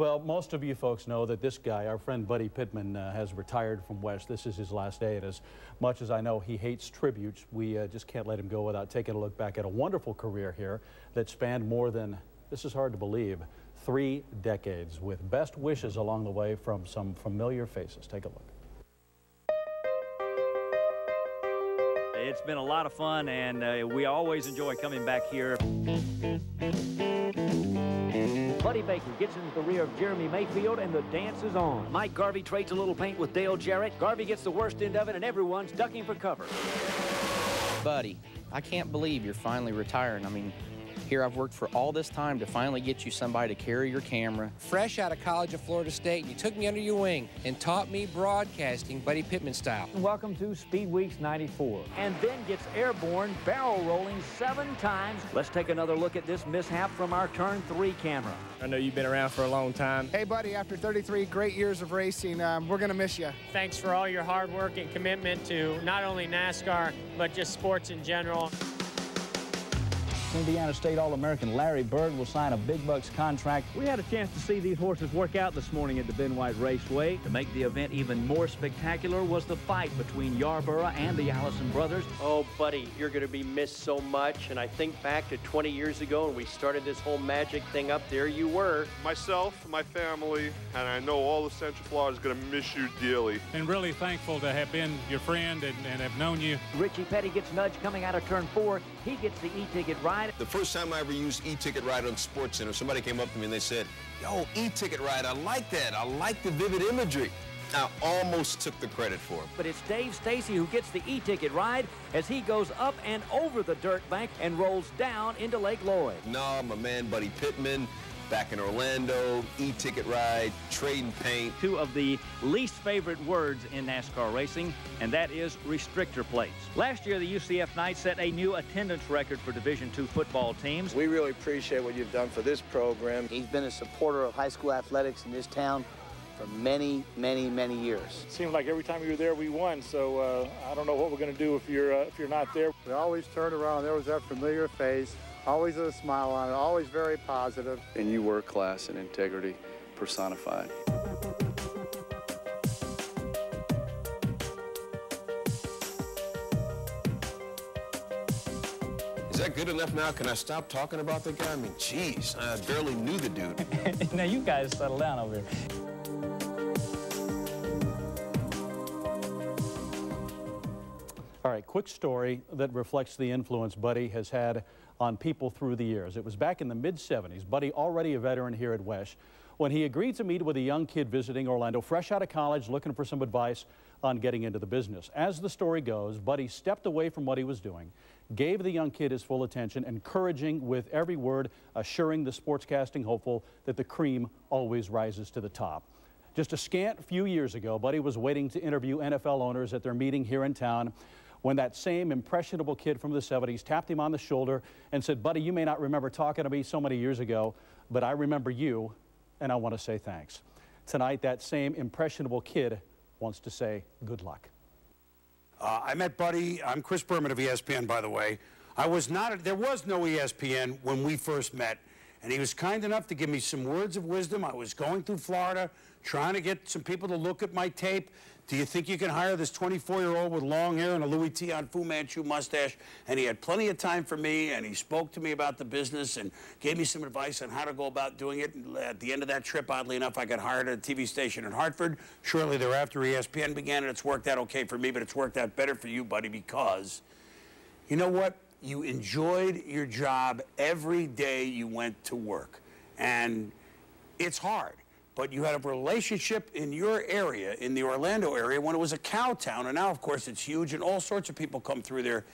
Well, most of you folks know that this guy, our friend Buddy Pittman, uh, has retired from WESH. This is his last day, and as much as I know he hates tributes, we uh, just can't let him go without taking a look back at a wonderful career here that spanned more than, this is hard to believe, three decades with best wishes along the way from some familiar faces. Take a look. It's been a lot of fun, and uh, we always enjoy coming back here. Buddy Baker gets into the rear of Jeremy Mayfield, and the dance is on. Mike Garvey trades a little paint with Dale Jarrett. Garvey gets the worst end of it, and everyone's ducking for cover. Buddy, I can't believe you're finally retiring. I mean, here I've worked for all this time to finally get you somebody to carry your camera. Fresh out of college at Florida State, you took me under your wing and taught me broadcasting Buddy Pittman style. Welcome to Speed Weeks 94. And then gets airborne, barrel rolling seven times. Let's take another look at this mishap from our turn three camera. I know you've been around for a long time. Hey, buddy, after 33 great years of racing, um, we're going to miss you. Thanks for all your hard work and commitment to not only NASCAR, but just sports in general. Indiana State All-American Larry Bird will sign a big bucks contract. We had a chance to see these horses work out this morning at the Ben White Raceway. To make the event even more spectacular was the fight between Yarborough and the Allison brothers. Oh, buddy, you're going to be missed so much. And I think back to 20 years ago when we started this whole magic thing up there, you were. Myself, my family, and I know all of Central Florida is going to miss you dearly. And really thankful to have been your friend and, and have known you. Richie Petty gets nudged coming out of turn four. He gets the e-ticket ride. The first time I ever used e-ticket ride on SportsCenter, somebody came up to me and they said, yo, e-ticket ride, I like that. I like the vivid imagery. I almost took the credit for it. But it's Dave Stacy who gets the e-ticket ride as he goes up and over the dirt bank and rolls down into Lake Lloyd. No, my man Buddy Pittman, back in Orlando, e-ticket ride, trade and paint. Two of the least favorite words in NASCAR racing, and that is restrictor plates. Last year, the UCF Knights set a new attendance record for Division II football teams. We really appreciate what you've done for this program. He's been a supporter of high school athletics in this town for many, many, many years. It seemed like every time you were there, we won. So uh, I don't know what we're going to do if you're uh, if you're not there. We always turned around. There was that familiar face always with a smile on it, always very positive. And you were class and integrity personified. Is that good enough now? Can I stop talking about the guy? I mean, jeez, I barely knew the dude. now you guys settle down over here. Right, quick story that reflects the influence Buddy has had on people through the years. It was back in the mid-70s, Buddy, already a veteran here at WESH, when he agreed to meet with a young kid visiting Orlando, fresh out of college, looking for some advice on getting into the business. As the story goes, Buddy stepped away from what he was doing, gave the young kid his full attention, encouraging with every word, assuring the sportscasting hopeful that the cream always rises to the top. Just a scant few years ago, Buddy was waiting to interview NFL owners at their meeting here in town when that same impressionable kid from the 70s tapped him on the shoulder and said, Buddy, you may not remember talking to me so many years ago, but I remember you, and I want to say thanks. Tonight, that same impressionable kid wants to say good luck. Uh, I met Buddy. I'm Chris Berman of ESPN, by the way. I was not, there was no ESPN when we first met, and he was kind enough to give me some words of wisdom. I was going through Florida, trying to get some people to look at my tape. Do you think you can hire this 24-year-old with long hair and a Louis Vuitton Fu Manchu mustache? And he had plenty of time for me, and he spoke to me about the business and gave me some advice on how to go about doing it. And at the end of that trip, oddly enough, I got hired at a TV station in Hartford. Shortly thereafter, ESPN began, and it's worked out okay for me, but it's worked out better for you, buddy, because you know what? You enjoyed your job every day you went to work. And it's hard but you had a relationship in your area, in the Orlando area, when it was a cow town, and now, of course, it's huge, and all sorts of people come through there.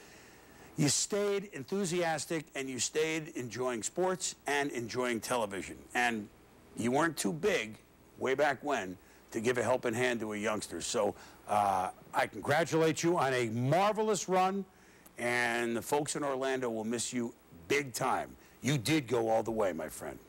You stayed enthusiastic, and you stayed enjoying sports and enjoying television. And you weren't too big, way back when, to give a helping hand to a youngster. So uh, I congratulate you on a marvelous run, and the folks in Orlando will miss you big time. You did go all the way, my friend.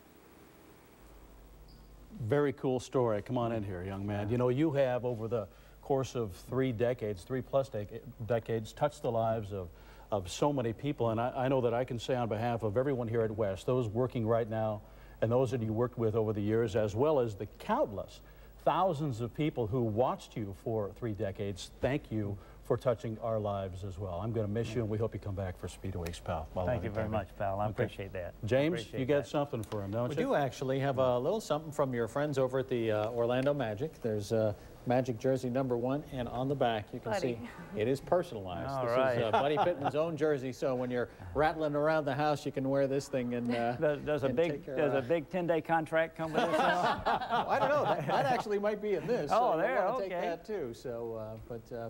Very cool story. Come on in here, young man. You know, you have, over the course of three decades, three plus dec decades, touched the lives of, of so many people. And I, I, know that I can say on behalf of everyone here at WESH, those working right now and those that you worked with over the years, as well as the countless thousands of people who watched you for three decades. Thank you for touching our lives as well. I'm going to miss you, and we hope you come back for Speed Weeks, pal. While Thank you very much, pal. I Okay. appreciate that. James, Appreciate you got that. something for him, don't We you? We do actually have a little something from your friends over at the uh, Orlando Magic. There's uh, Magic jersey number one, and on the back you can Buddy. see it is personalized. All this right. is uh, Buddy Pittman's own jersey, so when you're rattling around the house, you can wear this thing and. Uh, Does, does a and big take your, does uh, a big 10-day contract come with this? now? I don't know. That, that actually might be in this. Oh, so there, I want to take that too. So, uh, but, uh,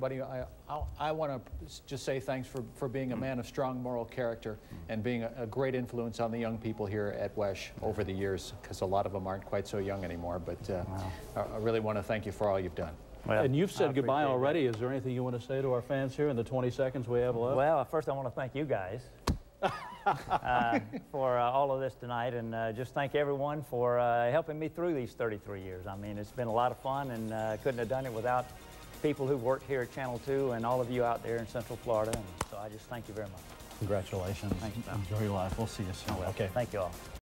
buddy, I, I, I want to just say thanks for, for being a man of strong moral character and being a, a great influence on the young people here at WESH over the years, because a lot of them aren't quite so young anymore. But uh, I, I really want to thank you for all you've done. and you've said goodbye already. Is there anything you want to say to our fans here in the 20 seconds we have left? Well, first I want to thank you guys uh, for uh, all of this tonight, and uh, just thank everyone for uh, helping me through these 33 years. I mean, it's been a lot of fun, and uh, couldn't have done it without people who worked here at Channel 2 and all of you out there in Central Florida. And so I just thank you very much. Congratulations. Thank you. Enjoy your life. We'll see you soon. Okay. Thank you all.